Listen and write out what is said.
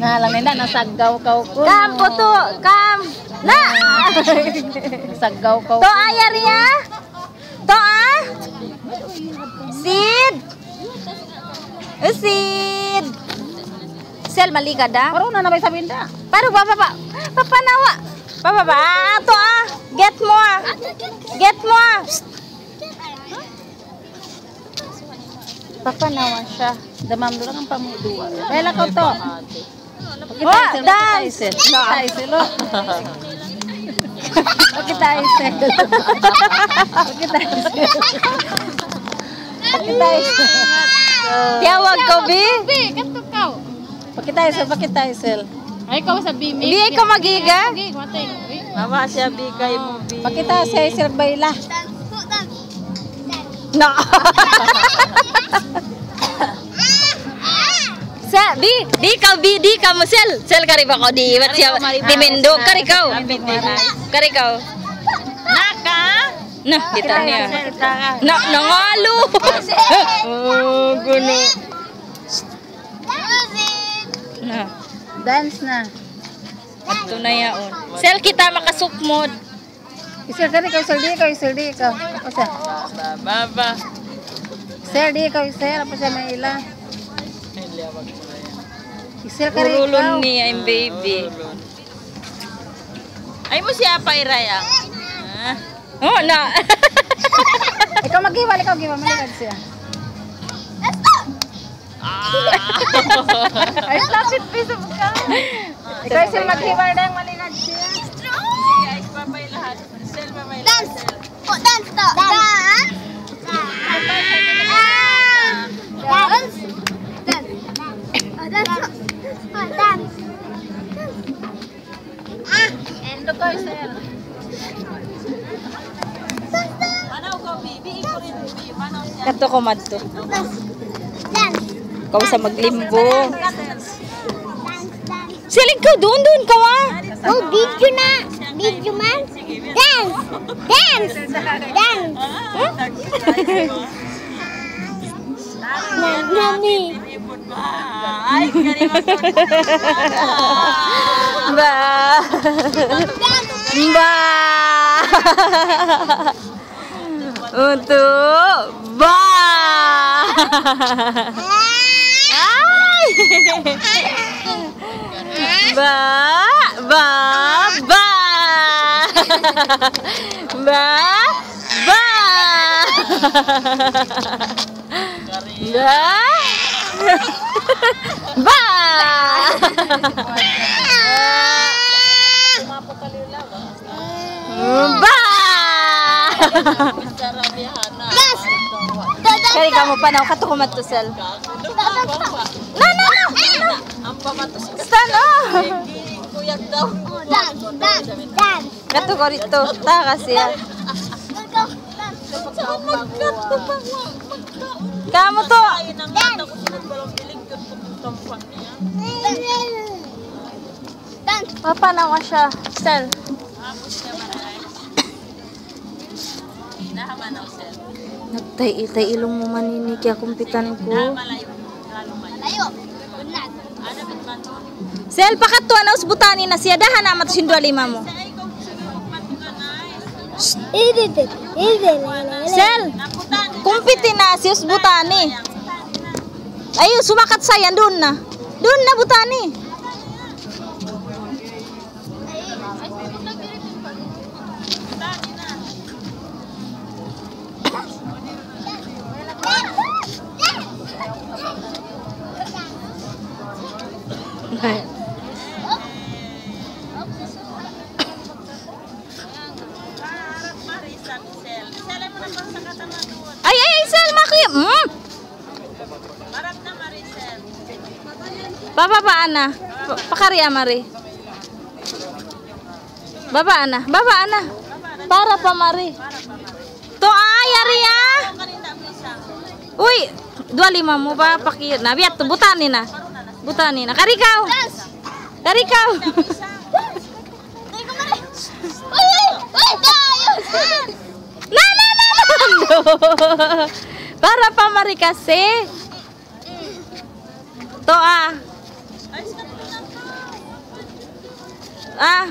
Nah, lang nenda nasagaw kau. Kam puto, kam. Na. nasagau kau To ayar ah, ya. To ah Sid. Eh, Sid. Sel mali ka da. nana na nabay baru bapak bapak nawak bapak bapak ah, Papanawa. To ah Get mo. Papa nawa siya. Damam lang ang pamuduwa. Kaya lang kaw to. Oh, dance. Kita isel. Kita isel. Kita isel. Kita isel. Tiyawag ko, Bi. Bi, kanto ka. Pakita isel, pakita isel. Ay, ikaw sa bimig. Bi, ikaw magiga. Mama siya bigay mo bi. Pakita sa isel bayla. No. sa di di kau bi di kamu sel. Sel kari bako di wat siapa di mendo kari kau. Kari kau. Naka? Nah kita nih nak nongalu oh guno nah. Dance na ito na yaon oh. sel kita makasukmod Isel kani ka isel di ka isel di ka. Apa siya? Baba. Isel di ka isel apa siya may ila. Isel kani Urulon ikaw. ni I'm baby. Ay mo siya pa iraya. Ah. Oh, na. Ikaw maghiwal ikaw giwa maligad siya. Ay lapit piso ka. Ikaw isel maghiwal dang maligad siya. Oh, dance. Ah. Endo ko isel. Manaw ko bi. Bi ko rin bi. Manaw siya. Kato ko madto. Dance. Dance. Kau sa maglimbo. Dance. Siling ko, doon, doon ka wa. Oh, video na. Video man. Dance. Dance. Dance. Nami. Mbak. Mbak. Untuk Mbak. Mbak, Mbak, Mbak. Mbak, Mbak. Mbak. Ba. Ba. Ba. Dance. Kaya kamu pa na kato ko matusel. Na na na. Ang pamatos ka. Stano. Kuyak daw. Oh, dance. Dance. Dance. Kato ko rito. Ta kasi. Go, go. Kamu to. Ay, nang nata tumpang niya. Dance. Papa na wa siya. Sel. Tapos siya maray. Nahamanaw sel. Nagtay-itay ilong mo manini kaya kumpitan ko. Malayo. Lalo man. Layo. Unad. Ano? Sel, pakatuan na usbutani na siya. Dahan na mato sindwa lima mo. Sel, Naputan. kumpiti na si usbutani. Ayun, sumakat saya doon na. Doon na butani. Ay, Ay, ay, Selma, kuya. Mm. Bapak Pak ana. Pakarya mari. bapak ana. bapak ana. Para pamari. To ay ya. dua 25 muba pakir na biat butani nah, Butani nah. nah. Kari kau. Kari kau. Nah, nah, Para Pak mari kasi. à.